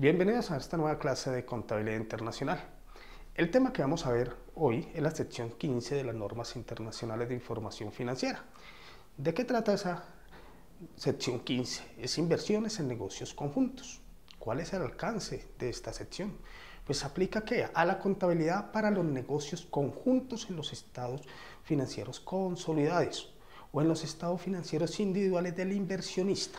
Bienvenidos a esta nueva clase de contabilidad internacional. El tema que vamos a ver hoy es la sección 15 de las normas internacionales de información financiera. ¿De qué trata esa sección 15? Es inversiones en negocios conjuntos. ¿Cuál es el alcance de esta sección? Pues aplica ¿qué? a la contabilidad para los negocios conjuntos en los estados financieros consolidados o en los estados financieros individuales del inversionista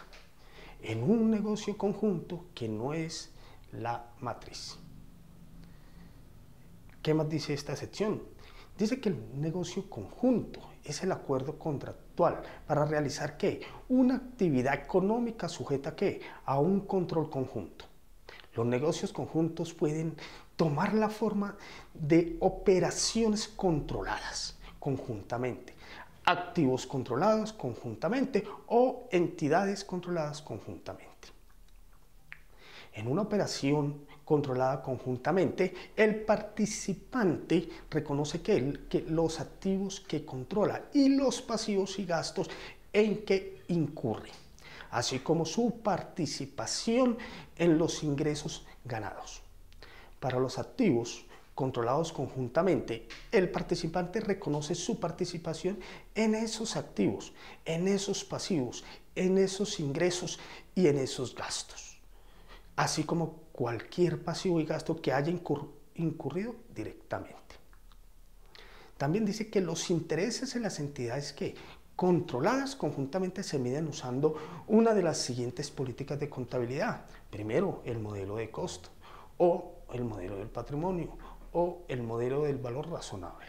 en un negocio conjunto que no es la matriz. ¿Qué más dice esta sección? Dice que el negocio conjunto es el acuerdo contractual para realizar qué? Una actividad económica sujeta qué? A un control conjunto. Los negocios conjuntos pueden tomar la forma de operaciones controladas conjuntamente, activos controlados conjuntamente o entidades controladas conjuntamente. En una operación controlada conjuntamente, el participante reconoce que, los activos que controla y los pasivos y gastos en que incurre, así como su participación en los ingresos ganados. Para los activos, controlados conjuntamente, el participante reconoce su participación en esos activos, en esos pasivos, en esos ingresos y en esos gastos, así como cualquier pasivo y gasto que haya incurrido directamente. También dice que los intereses en las entidades que controladas conjuntamente se miden usando una de las siguientes políticas de contabilidad. Primero, el modelo de costo o el modelo del patrimonio o el modelo del valor razonable.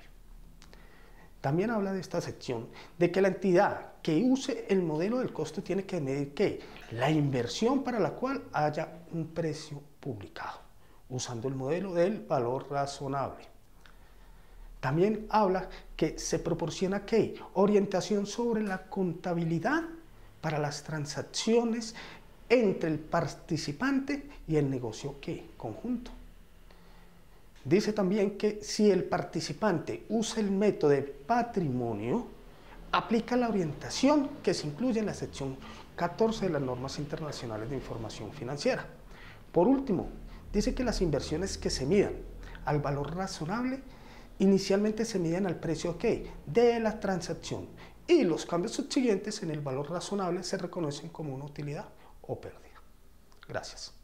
También habla de esta sección de que la entidad que use el modelo del costo tiene que medir que la inversión para la cual haya un precio publicado, usando el modelo del valor razonable. También habla que se proporciona que orientación sobre la contabilidad para las transacciones entre el participante y el negocio que conjunto. Dice también que si el participante usa el método de patrimonio, aplica la orientación que se incluye en la sección 14 de las normas internacionales de información financiera. Por último, dice que las inversiones que se midan al valor razonable inicialmente se miden al precio de la transacción y los cambios subsiguientes en el valor razonable se reconocen como una utilidad o pérdida. Gracias.